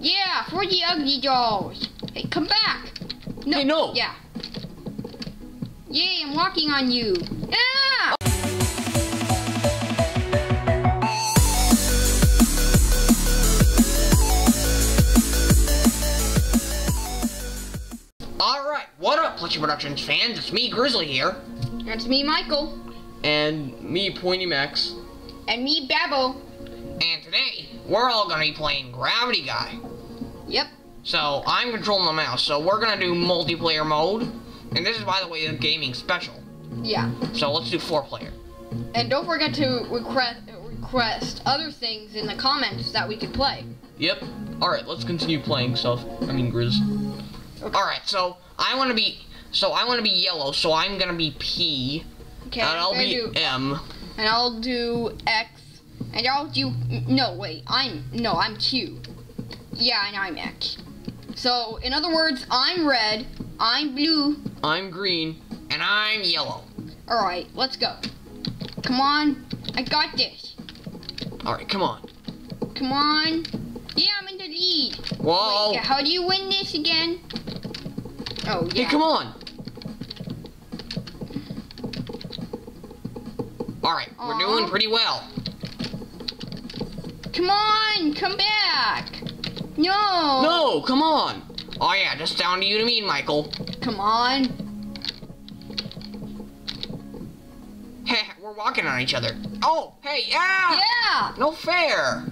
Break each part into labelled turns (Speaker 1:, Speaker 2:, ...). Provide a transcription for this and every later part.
Speaker 1: Yeah, for the ugly dolls. Hey, come back. No.
Speaker 2: Hey, no.
Speaker 1: Yeah. Yay, I'm walking on you. Ah!
Speaker 3: Alright, what up, Plushie Productions fans? It's me, Grizzly here.
Speaker 1: That's me, Michael.
Speaker 2: And me, Pointy Max.
Speaker 1: And me,
Speaker 3: Babo. We're all gonna be playing Gravity Guy.
Speaker 1: Yep.
Speaker 3: So, I'm controlling the mouse, so we're gonna do multiplayer mode. And this is, by the way, a gaming special.
Speaker 1: Yeah.
Speaker 3: So, let's do four player.
Speaker 1: And don't forget to request request other things in the comments that we could play.
Speaker 2: Yep. Alright, let's continue playing stuff. I mean, Grizz.
Speaker 3: Alright, so, I wanna be. So, I wanna be yellow, so I'm gonna be P.
Speaker 1: Okay.
Speaker 3: and I'll be
Speaker 1: do,
Speaker 3: M.
Speaker 1: and I'll do X. And I'll do no wait. I'm no. I'm Q. Yeah, and I'm X. So in other words, I'm red. I'm blue.
Speaker 2: I'm green.
Speaker 3: And I'm yellow.
Speaker 1: All right, let's go. Come on. I got this.
Speaker 2: Alright, come on.
Speaker 1: Come on. Yeah, I'm in the lead.
Speaker 3: Whoa!
Speaker 1: Wait, how do you win this again? Oh yeah.
Speaker 2: Hey, come on.
Speaker 3: Alright, we're doing pretty well.
Speaker 1: Come on, come back. No.
Speaker 2: No, come on.
Speaker 3: Oh yeah, just down to you to me, Michael.
Speaker 1: Come on.
Speaker 3: Heh, we're walking on each other. Oh, hey, yeah!
Speaker 1: Yeah.
Speaker 3: No fair!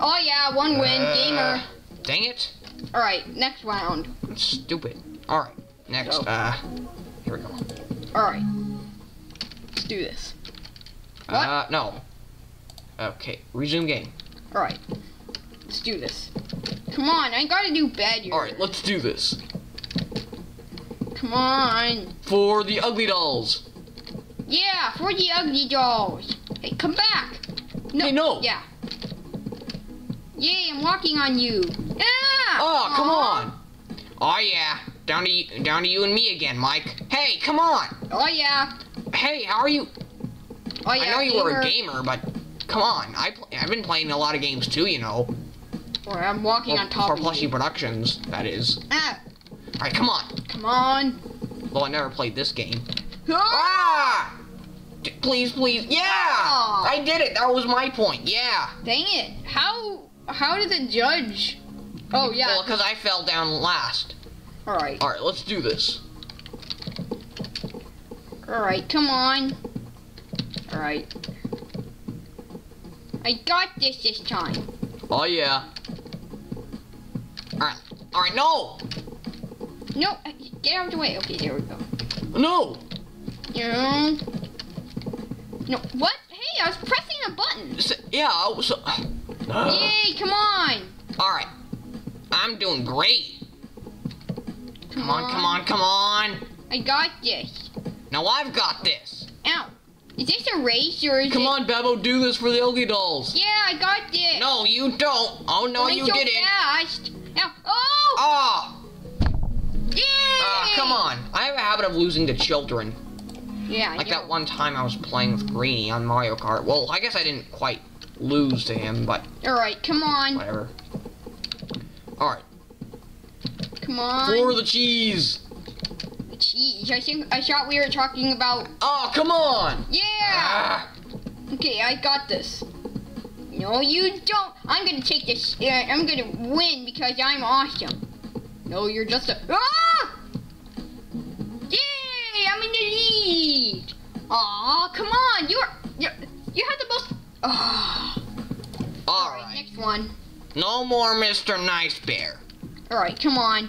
Speaker 1: Oh yeah, one win,
Speaker 3: Uh,
Speaker 1: gamer.
Speaker 3: Dang it.
Speaker 1: All right, next round.
Speaker 3: That's stupid. Alright, next,
Speaker 1: Go.
Speaker 3: uh, here we go.
Speaker 1: All right. Let's do this. What?
Speaker 3: Uh, no. Okay, resume game.
Speaker 1: All right. Let's do this. Come on, I gotta do better.
Speaker 2: Alright, let's do this.
Speaker 1: Come on.
Speaker 2: For the ugly dolls.
Speaker 1: Yeah, for the ugly dolls. Hey, come back. No.
Speaker 2: Hey, no.
Speaker 1: Yeah. Yay, I'm walking on you. Ah!
Speaker 2: Oh, come on.
Speaker 3: Oh yeah, down to you, down to you and me again, Mike. Hey, come on!
Speaker 1: Oh yeah.
Speaker 3: Hey, how are you?
Speaker 1: Oh yeah.
Speaker 3: I know you were a
Speaker 1: gamer.
Speaker 3: gamer, but come on. I I've been playing a lot of games too, you know.
Speaker 1: Or I'm walking on top
Speaker 3: for
Speaker 1: of Plushie.
Speaker 3: Productions, that is.
Speaker 1: Ah,
Speaker 3: Alright, come on.
Speaker 1: come on.
Speaker 3: Though I never played this game.
Speaker 1: Ah!
Speaker 3: Ah! D- please, please. Yeah!
Speaker 1: Aw.
Speaker 3: I did it. That was my point. Yeah.
Speaker 1: Dang it. How how does it judge? Oh yeah.
Speaker 3: Well, because I fell down last.
Speaker 1: All right.
Speaker 2: Alright, let's do this.
Speaker 1: All right. Come on. All right. I got this this time.
Speaker 2: Oh, yeah.
Speaker 3: Alright. Alright, no!
Speaker 1: No, get out of the way. Okay, there we go.
Speaker 2: No!
Speaker 1: No. No. What? Hey, I was pressing a button.
Speaker 2: S- Yeah, I was. Uh,
Speaker 1: Yay! Come on.
Speaker 3: Alright. I'm doing great. Come on, come on, come on.
Speaker 1: I got this.
Speaker 3: Now I've got this.
Speaker 1: Is this a race or is
Speaker 2: Come
Speaker 1: it?
Speaker 2: on, Babo, do this for the ugly dolls.
Speaker 1: Yeah, I got this.
Speaker 3: No, you don't. Oh, no, you
Speaker 1: so
Speaker 3: didn't.
Speaker 1: fast. Ow. Oh!
Speaker 3: Oh!
Speaker 1: Yay!
Speaker 3: Ah, come on. I have a habit of losing to children.
Speaker 1: Yeah,
Speaker 3: Like that one time I was playing with Greeny on Mario Kart. Well, I guess I didn't quite lose to him, but
Speaker 1: All right, come on.
Speaker 3: whatever. Alright.
Speaker 1: Come on.
Speaker 2: For the cheese.
Speaker 1: Jeez, I think I thought we were talking about.
Speaker 2: Oh, come on.
Speaker 1: Yeah.
Speaker 3: Ah,
Speaker 1: Okay, I got this. No, you don't. I'm gonna take this. Uh, I'm gonna win because I'm awesome. No, you're just a. Ah! Yay! I'm in the lead. Aw, come on. You're. you're you have the most. Ah. All right,
Speaker 3: Alright.
Speaker 1: next one.
Speaker 3: No more Mr. Nice Bear.
Speaker 1: All right, come on.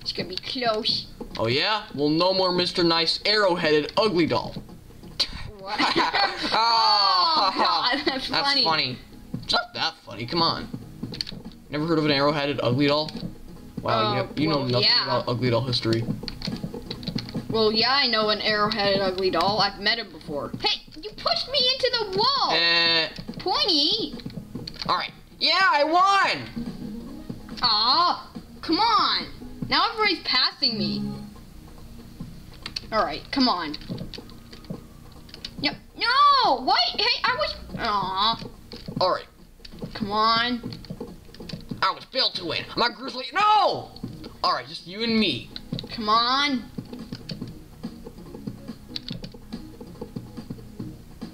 Speaker 1: It's gonna be close.
Speaker 2: Oh, yeah? Well, no more Mr. Nice arrow-headed ugly doll.
Speaker 1: What?
Speaker 3: oh,
Speaker 1: God, that's
Speaker 3: That's
Speaker 1: funny.
Speaker 3: funny.
Speaker 2: It's not that funny. Come on. Never heard of an arrow-headed ugly doll? Wow,
Speaker 1: Uh,
Speaker 2: you, you know nothing
Speaker 1: yeah.
Speaker 2: about ugly doll history.
Speaker 1: Well, yeah, I know an arrow-headed ugly doll. I've met him before. Hey, you pushed me into the wall.
Speaker 2: Eh,
Speaker 1: Pointy.
Speaker 3: Alright. Yeah, I won!
Speaker 1: Aw, come on. Now everybody's passing me. All right, come on. No, no. What? Hey, I was. Aw,
Speaker 2: alright.
Speaker 1: come on.
Speaker 3: I was built to win. A grizzly. No!
Speaker 2: Alright, just you and me.
Speaker 1: Come on.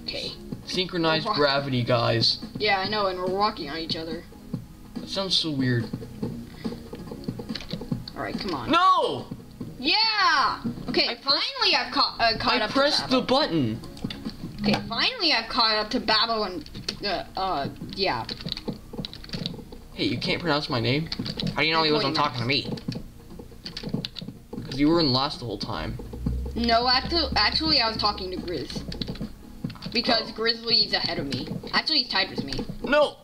Speaker 1: Okay.
Speaker 2: Synchronized gravity, guys.
Speaker 1: Yeah, I know, and we're walking on each other.
Speaker 2: That sounds so weird.
Speaker 1: Alright, come on.
Speaker 2: No!
Speaker 1: Yeah! Okay, finally I've caught, uh, caught
Speaker 2: I
Speaker 1: up
Speaker 2: pressed
Speaker 1: to
Speaker 2: the button.
Speaker 1: Okay, finally I've caught up to Babo and, uh, uh, yeah.
Speaker 2: Hey, you can't pronounce my name?
Speaker 3: How do you know he wasn't talking to me?
Speaker 2: Because you were in last the whole time.
Speaker 1: No, actually, actually I was talking to Grizz. Because
Speaker 2: Oh.
Speaker 1: Grizzly's ahead of me. Actually, he's tied with me.
Speaker 2: No!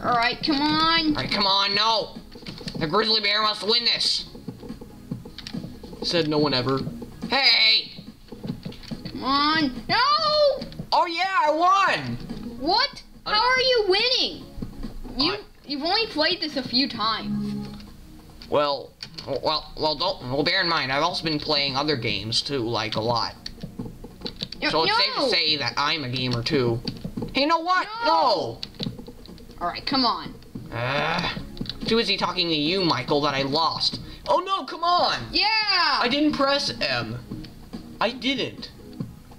Speaker 1: Alright, come on.
Speaker 3: Alright, come on, no! The grizzly bear must win this!
Speaker 2: Said no one ever.
Speaker 3: Hey!
Speaker 1: Come on. No!
Speaker 3: Oh yeah, I won!
Speaker 1: What? How are you winning? You,
Speaker 2: I-
Speaker 1: you've only played this a few times.
Speaker 2: Well,
Speaker 3: Well, well, don't. Well, bear in mind, I've also been playing other games too, like a lot.
Speaker 1: No,
Speaker 3: So it's
Speaker 1: no!
Speaker 3: safe to say that I'm a gamer too. Hey, you know what?
Speaker 1: No! Alright, come on.
Speaker 3: No. Uh, too busy talking to you, Michael, that I lost.
Speaker 2: Oh no, come on!
Speaker 1: Yeah!
Speaker 2: I didn't press M. I didn't.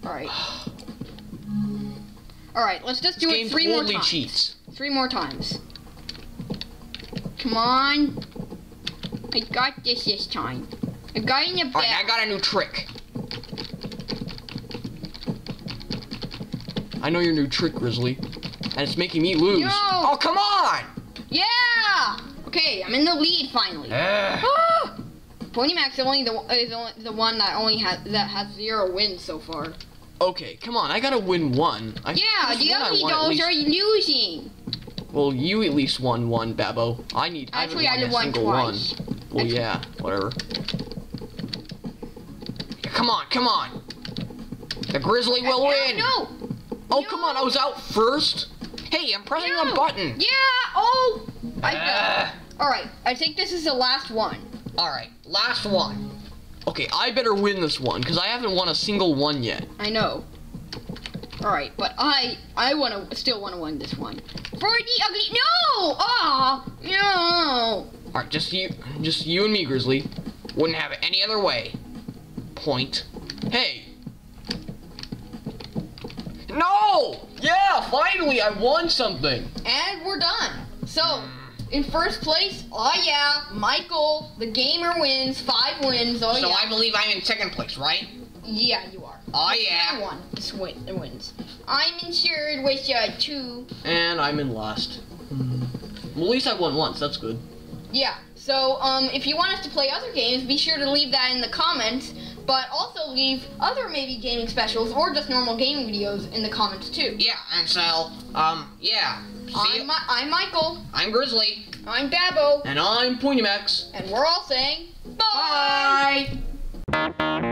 Speaker 1: Alright. Alright, let's just do
Speaker 2: this
Speaker 1: it three more times.
Speaker 2: cheats.
Speaker 1: Three more times. Come on. I got this this time. I got in the back.
Speaker 3: Alright, I got a new trick.
Speaker 2: I know your new trick, Grizzly. And it's making me lose.
Speaker 1: No!
Speaker 3: Oh, come on!
Speaker 1: Yeah! Okay, I'm in the lead finally. Pointy Max only the is only the one that only has that has zero wins so far.
Speaker 2: Okay, come on, I gotta win one. I,
Speaker 1: Yeah, the
Speaker 2: one I
Speaker 1: ugly
Speaker 2: won at
Speaker 1: dolls are losing.
Speaker 2: Well, you at least won one, Babo. I need.
Speaker 1: Actually,
Speaker 2: I
Speaker 1: I did
Speaker 2: won
Speaker 1: one
Speaker 2: a single
Speaker 1: twice.
Speaker 2: one. Well,
Speaker 1: Actually-
Speaker 2: yeah, whatever.
Speaker 3: come on, come on. The grizzly will
Speaker 1: No,
Speaker 3: win.
Speaker 1: No.
Speaker 2: Oh, come on, I was out first.
Speaker 3: Hey, I'm pressing
Speaker 1: no.
Speaker 3: a button.
Speaker 1: Yeah. Oh. I
Speaker 3: Uh,
Speaker 1: All right. I think this is the last one.
Speaker 3: Alright, last one.
Speaker 2: Okay, I better win this one because I haven't won a single one yet.
Speaker 1: I know. All right, but I I want to still want to win this one. For the ugly. No. Ah. no.
Speaker 3: Alright, just you.
Speaker 2: Just you and me, Grizzly.
Speaker 3: Wouldn't have it any other way. Point.
Speaker 2: Hey.
Speaker 3: No!
Speaker 2: Yeah, finally, I won something.
Speaker 1: And we're done. So, in first place, oh yeah, Michael, the gamer wins, five wins. Oh
Speaker 3: so
Speaker 1: yeah.
Speaker 3: I believe I'm in second place, right?
Speaker 1: yeah, you are.
Speaker 3: Oh yeah.
Speaker 1: I One this win, wins. I'm insured with uh, two.
Speaker 2: And I'm in last. Well, at least I won once. That's good.
Speaker 1: Yeah. So, um, if you want us to play other games, be sure to leave that in the comments. But also leave other maybe gaming specials or just normal gaming videos in the comments too.
Speaker 3: Yeah, and so, um, yeah. See
Speaker 1: I'm. Mi- I'm Michael.
Speaker 3: I'm Grizzly.
Speaker 1: I'm Babo.
Speaker 2: And I'm Pointy Max.
Speaker 1: And we're all saying bye.
Speaker 3: Bye!